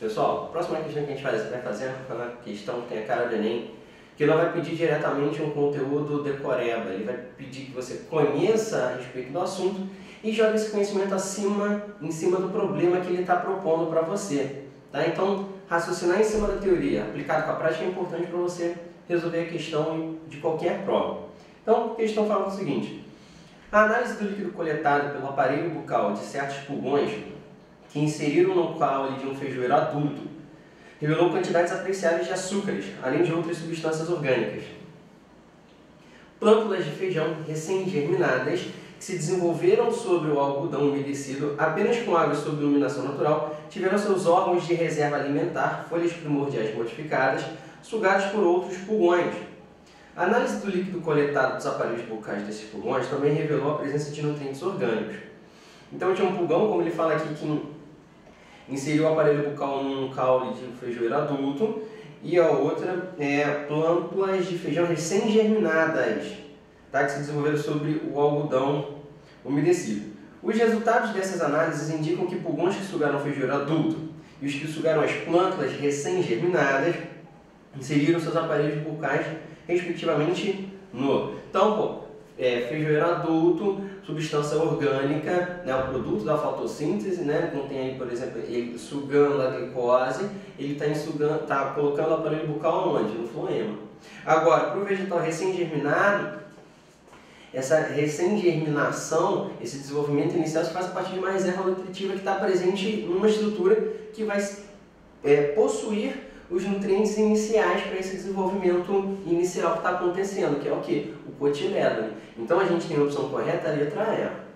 Pessoal, a próxima questão que a gente vai fazer é uma questão que tem a cara do Enem, que não vai pedir diretamente um conteúdo decoreba, ele vai pedir que você conheça a respeito do assunto e jogue esse conhecimento acima, em cima do problema que ele está propondo para você. Tá? Então, raciocinar em cima da teoria, aplicado com a prática, é importante para você resolver a questão de qualquer prova. Então, a questão fala o seguinte, a análise do líquido coletado pelo aparelho bucal de certos pulgões que inseriram no caule de um feijoeiro adulto, revelou quantidades apreciáveis de açúcares, além de outras substâncias orgânicas. Plântulas de feijão recém-germinadas que se desenvolveram sobre o algodão umedecido apenas com água sob iluminação natural tiveram seus órgãos de reserva alimentar, folhas primordiais modificadas, sugados por outros pulgões. A análise do líquido coletado dos aparelhos bucais desses pulgões também revelou a presença de nutrientes orgânicos. Então tinha um pulgão, como ele fala aqui, que inseriu o aparelho bucal num caule de feijoeiro adulto e a outra é plântulas de feijão recém-germinadas, tá? que se desenvolveram sobre o algodão umedecido. Os resultados dessas análises indicam que pulgões que sugaram feijoeiro adulto e os que sugaram as plântulas recém-germinadas inseriram seus aparelhos bucais respectivamente no. Então, é, feijoeiro adulto, substância orgânica, né, o produto da fotossíntese, né, contém aí, por exemplo, ele sugando a glicose, ele está tá colocando o aparelho bucal onde? No floema. Agora, para o vegetal recém-germinado, essa recém-germinação, esse desenvolvimento inicial se faz a partir de uma reserva nutritiva que está presente numa estrutura que vai é, possuir os nutrientes iniciais para esse desenvolvimento inicial que está acontecendo, que é o que? O cotilédone. Então a gente tem a opção correta, a letra E.